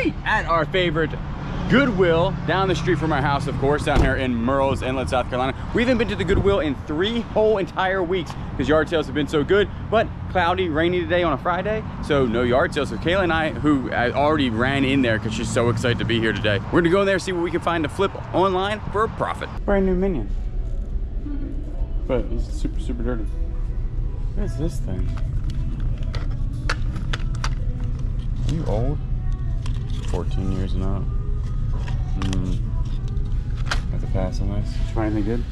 sweet at our favorite Goodwill down the street from our house, of course, down here in Murrells Inlet, South Carolina. We haven't been to the Goodwill in three whole entire weeks because yard sales have been so good, but cloudy, rainy today on a Friday, so no yard sales. So Kayla and I, who already ran in there because she's so excited to be here today, we're gonna go in there see what we can find to flip online for a profit. Brand new Minion. But it's super, super dirty. What is this thing? Are you old? 14 years and up. Mm. Have to pass on this. Find anything good?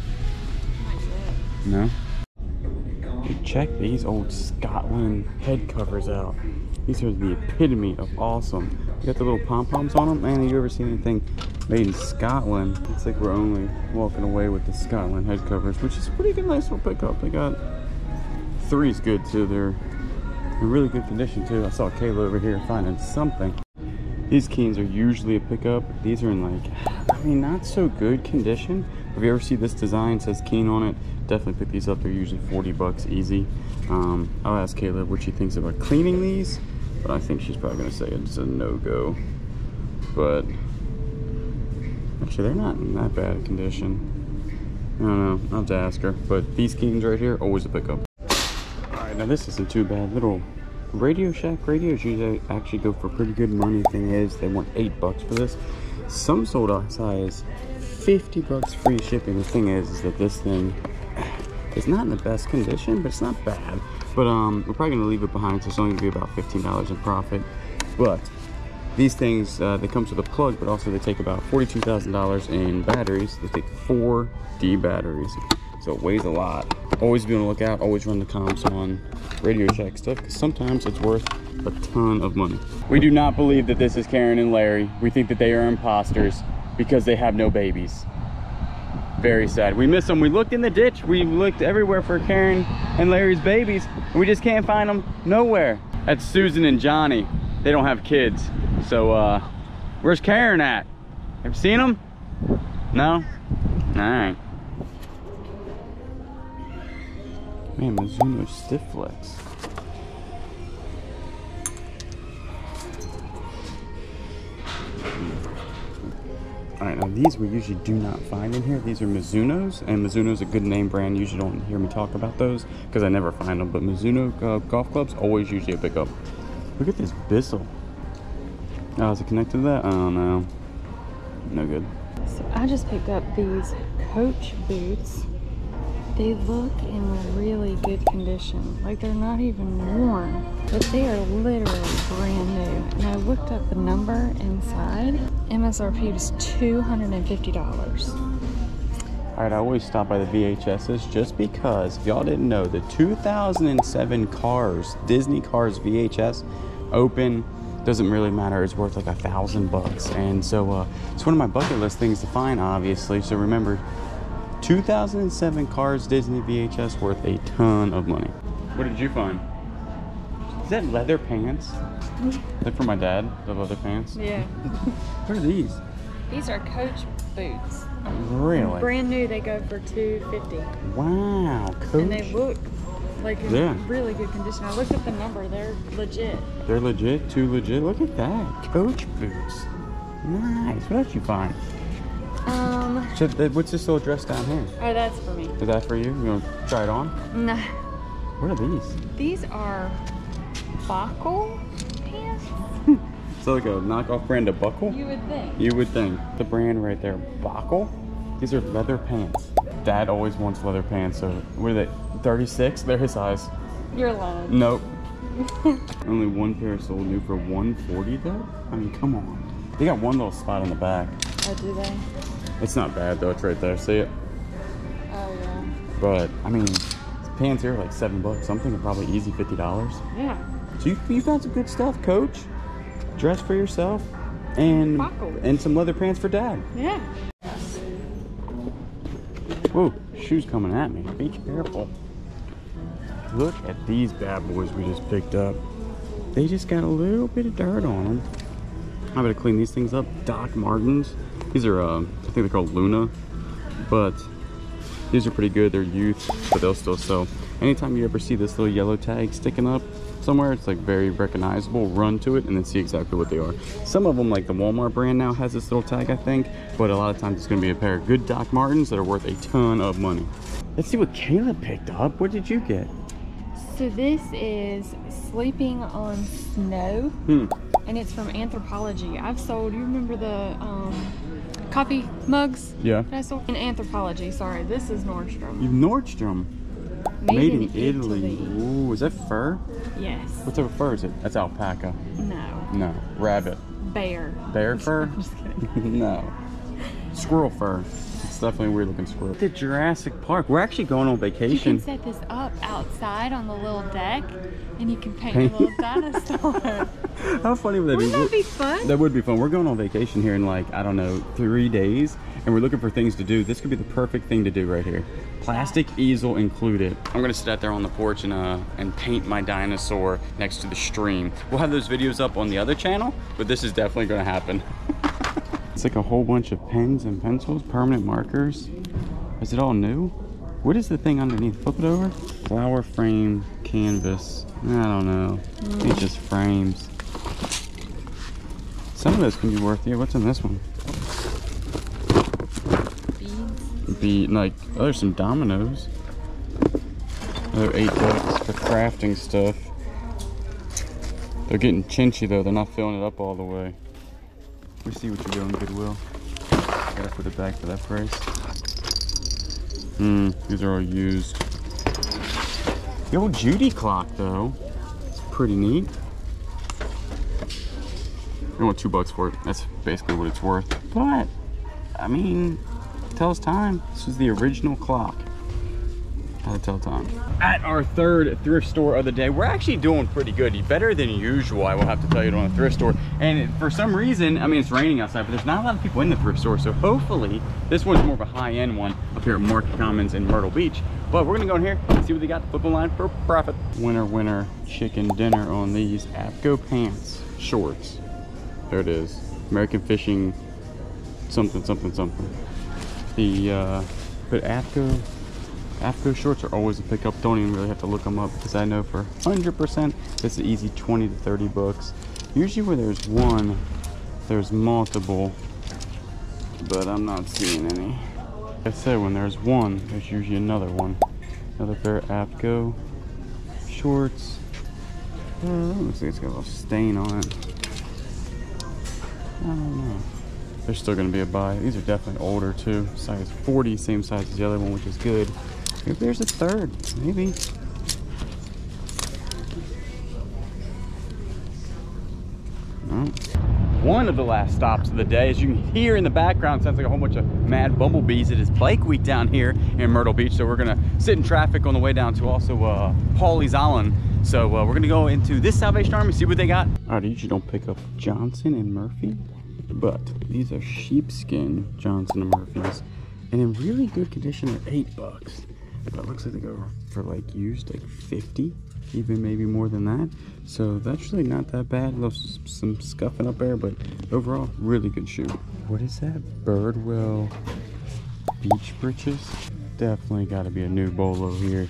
No? Dude, check these old Scotland head covers out. These are the epitome of awesome. You got the little pom-poms on them. Man, have you ever seen anything made in Scotland? It's like we're only walking away with the Scotland head covers, which is pretty good, nice little pickup. They got three's good too. They're in really good condition too. I saw Kayla over here finding something. These Keens are usually a pickup. These are in like, I mean, not so good condition. If you ever see this design, says Keen on it, definitely pick these up. They're usually 40 bucks easy. Um, I'll ask Kayla what she thinks about cleaning these, but I think she's probably gonna say it's a no-go. But actually, they're not in that bad condition. I don't know, I'll have to ask her. But these Keens right here, always a pickup. All right, now this isn't too bad. Little Radio Shack radios usually actually go for pretty good money. Thing is, they want eight bucks for this. Some sold high as 50 bucks free shipping. The thing is, is that this thing is not in the best condition, but it's not bad. But um, we're probably gonna leave it behind, so it's only gonna be about $15 in profit. But these things, uh, they come with a plug, but also they take about $42,000 in batteries. They take four D batteries, so it weighs a lot. Always be on the lookout, always run the comps on Radio Shack stuff, because sometimes it's worth a ton of money. We do not believe that this is Karen and Larry. We think that they are imposters because they have no babies. Very sad. We miss them. We looked in the ditch. We looked everywhere for Karen and Larry's babies, and we just can't find them nowhere. That's Susan and Johnny. They don't have kids. So, uh, where's Karen at? Have you seen them? No? All right. Man, Mizuno Stiff Flex. Alright, now these we usually do not find in here. These are Mizuno's, and Mizuno's a good name brand. You usually don't hear me talk about those because I never find them. But Mizuno uh, golf clubs always usually a pickup. Look at this Bissell. Oh, is it connected to that? I don't know. No good. So I just picked up these Coach boots. They look in really good condition. Like they're not even worn, but they are literally brand new. And I looked up the number inside. MSRP was $250. All right, I always stop by the VHSs just because, if y'all didn't know, the 2007 Cars, Disney Cars VHS, open, doesn't really matter. It's worth like a thousand bucks. And so uh, it's one of my bucket list things to find, obviously. So remember, 2007 Cars Disney VHS worth a ton of money. What did you find? Is that leather pants? They're for my dad, the leather pants. Yeah. What are these? These are Coach boots. Really? Brand new, they go for 250 Wow, Coach. And they look like in Yeah. really good condition. I looked up the number, they're legit. They're legit, too legit. Look at that. Coach boots. Nice. What else you find? Um, So, th- what's this little dress down here? oh, that's for me. Is that for you? You want to try it on? No, What are these? these are buckle pants, So like a knockoff brand of Buckle? you would think. You would think. The brand right there, Buckle? These are leather pants. Dad always wants leather pants, so what are they? 36? They're his size. You're lying. Nope. Only one pair sold new for 140 though? I mean, come on. They got one little spot on the back. Oh, do they? It's not bad though, it's right there. See it? Oh, yeah. But, I mean, pants here are like seven bucks. I'm thinking probably easy $50. Yeah. So you, you found some good stuff, coach. Dress for yourself and Buckle. and some leather pants for dad. Yeah. Whoa, shoes coming at me. Be careful. Look at these bad boys we just picked up. They just got a little bit of dirt on them. I'm gonna clean these things up. Doc Martens. These are, uh, I think they're called Luna, but these are pretty good. They're youth, but they'll still sell. Anytime you ever see this little yellow tag sticking up, somewhere, it's like very recognizable, run to it and then see exactly what they are. Some of them, like the Walmart brand now has this little tag, I think, but a lot of times it's gonna be a pair of good Doc Martens that are worth a ton of money. Let's see what Kayla picked up. What did you get? So this is Sleeping on Snow, Hmm. and it's from Anthropologie. I've sold, you remember the um, coffee mugs Yeah. I sold? In Anthropologie, sorry. This is Nordstrom. You Nordstrom. Made, in, Italy. Ooh, is that fur? Yes. What type of fur is it? That's alpaca. No. No. Rabbit. Bear. Bear fur? I'm just kidding. no. Squirrel fur. It's definitely a weird looking squirrel. The Jurassic Park. We're actually going on vacation. You can set this up outside on the little deck, and you can paint Paint- a little dinosaur. How funny would that Wouldn't be? that be fun? That would be fun. We're going on vacation here in like, I don't know, three days, and we're looking for things to do. This could be the perfect thing to do right here. Plastic easel included. I'm gonna sit out there on the porch and uh and paint my dinosaur next to the stream. We'll have those videos up on the other channel, but this is definitely gonna happen. it's like a whole bunch of pens and pencils, permanent markers. Is it all new? What is the thing underneath? Flip it over. Flower frame canvas. I don't know. It's just frames. Some of this can be worth you. What's in this one? Beads. Be like oh, there's some dominoes. They're eight bucks for crafting stuff. They're getting chinchy though. They're not filling it up all the way. We see what you're doing, Goodwill. Gotta put it back for that price. Hmm, these are all used. The old Judy clock though. It's pretty neat. I want two bucks for it. That's basically what it's worth. But I mean, tells time. This is the original clock. How to tell time. At our third thrift store of the day, we're actually doing pretty good. Better than usual, I will have to tell you, on a thrift store. And for some reason, I mean, it's raining outside, but there's not a lot of people in the thrift store. So hopefully, this one's more of a high-end one up here at Market Commons in Myrtle Beach. But we're gonna go in here and see what they got. Flip the line for profit. Winner, winner, chicken dinner on these AFTCO pants, shorts. There it is. American Fishing something, something, something. The, uh, but AFTCO, AFTCO shorts are always a pickup. Don't even really have to look them up because I know for 100% it's an easy 20 to 30 bucks. Usually where there's one, there's multiple, but I'm not seeing any. Like I said, when there's one, there's usually another one. Another pair of AFTCO shorts. Uh, looks like it's got a little stain on it. I don't know. They're still gonna be a buy. These are definitely older too. Size 40, same size as the other one, which is good. Maybe there's a third, maybe. One of the last stops of the day, as you can hear in the background, sounds like a whole bunch of mad bumblebees. It is Bike Week down here in Myrtle Beach, so we're gonna sit in traffic on the way down to also uh, Pawleys Island. So uh, we're gonna go into this Salvation Army, see what they got. I usually don't pick up Johnston and Murphy, but these are sheepskin Johnston and Murphys, and in really good condition, they're eight bucks. But it looks like they go for like used like 50, even maybe more than that. So that's really not that bad. Little, some scuffing up there, but overall, really good shoe. What is that? Birdwell beach britches? Definitely got to be a new bolo here.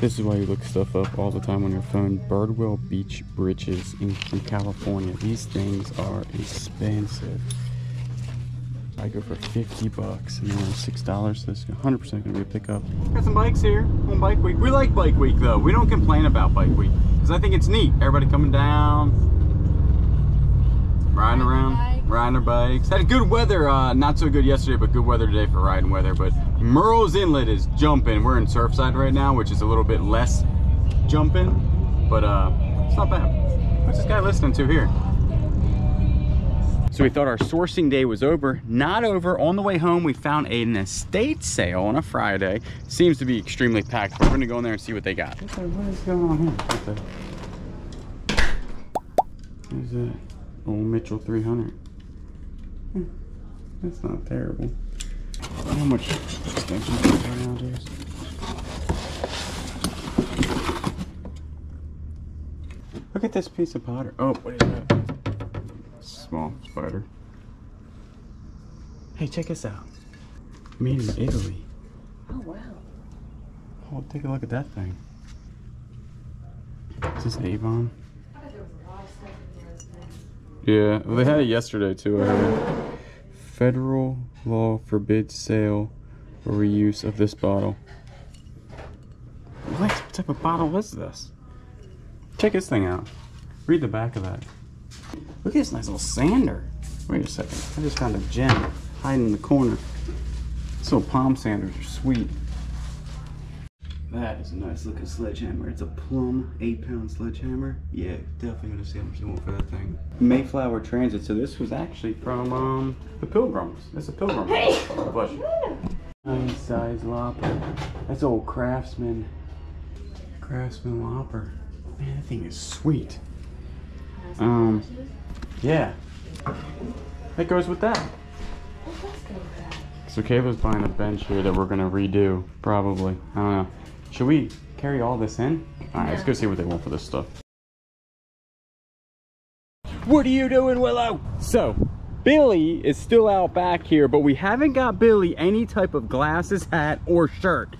This is why you look stuff up all the time on your phone. Birdwell beach britches in, from California. These things are expensive. I go for 50 bucks and they're six dollars. So this 100% gonna be a pickup. Got some bikes here on Bike Week. We like Bike Week though. We don't complain about Bike Week because I think it's neat. Everybody coming down, riding around, bikes. riding their bikes. Had good weather. Uh, not so good yesterday, but good weather today for riding weather. But Murrells Inlet is jumping. We're in Surfside right now, which is a little bit less jumping, but uh, it's not bad. What's this guy listening to here? So we thought our sourcing day was over. Not over. On the way home, we found an estate sale on a Friday. Seems to be extremely packed. We're gonna go in there and see what they got. What is going on here? What the? What is that? Old Mitchell 300. Hmm, That's not terrible. How much extensions are there nowadays? Look at this piece of powder. Oh, what is that? Small spider. Hey, check this out. Made in Italy. Oh wow. Oh, take a look at that thing. Is this Avon? Yeah, well, they had it yesterday too. I heard. Federal law forbids sale or reuse of this bottle. What type of bottle is this? Check this thing out. Read the back of that. Look at this nice little sander. Wait a second. I just found a gem hiding in the corner. These little palm sanders are sweet. That is a nice looking sledgehammer. It's a Plumb eight pound sledgehammer. Yeah, definitely gonna see how much you want for that thing. Mayflower Transit. So this was actually from um the Pilgrims. That's a Pilgrim. Bless. Nice size lopper. That's old Craftsman. Craftsman lopper. Man, that thing is sweet. Um, yeah. That goes with that. So Kayla's buying a bench here that we're gonna redo, probably. I don't know. Should we carry all this in? Alright, let's go see what they want for this stuff. What are you doing, Willow? So, Billy is still out back here, but we haven't got Billy any type of glasses, hat, or shirt.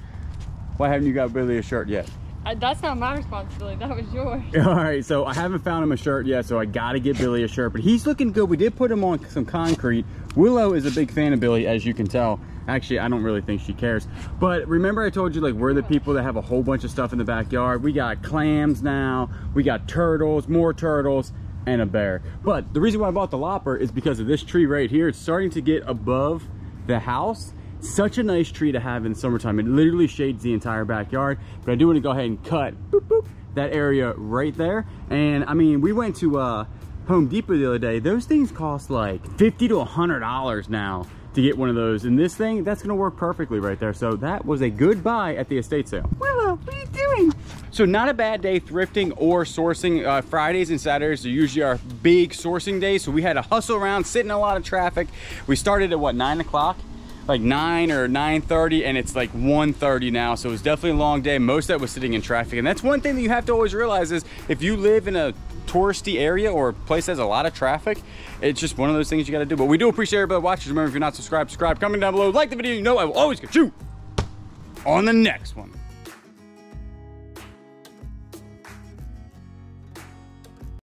Why haven't you got Billy a shirt yet? Uh, that's not my responsibility. That was yours. All right, so I haven't found him a shirt yet, so I gotta get Billy a shirt, but he's looking good. We did put him on some concrete. Willow is a big fan of Billy, as you can tell. Actually, I don't really think she cares. But remember I told you, like, we're the people that have a whole bunch of stuff in the backyard. We got clams now, we got turtles, more turtles, and a bear. But the reason why I bought the lopper is because of this tree right here. It's starting to get above the house such a nice tree to have in summertime. It literally shades the entire backyard. But I do want to go ahead and cut boop, boop, that area right there. And I mean, we went to uh, Home Depot the other day. Those things cost like 50 to $100 now to get one of those. And this thing, that's gonna work perfectly right there. So that was a good buy at the estate sale. Willow, what are you doing? So not a bad day thrifting or sourcing. Uh, Fridays and Saturdays are usually our big sourcing days. So we had to hustle around, sit in a lot of traffic. We started at what, nine o'clock? Like 9 or 9.30 and it's like 1.30 now so it was definitely a long day. Most of that was sitting in traffic and that's one thing that you have to always realize is if you live in a touristy area or a place that has a lot of traffic it's just one of those things you got to do. But we do appreciate everybody watching. Remember if you're not subscribed subscribe comment down below like the video you know i will always get you on the next one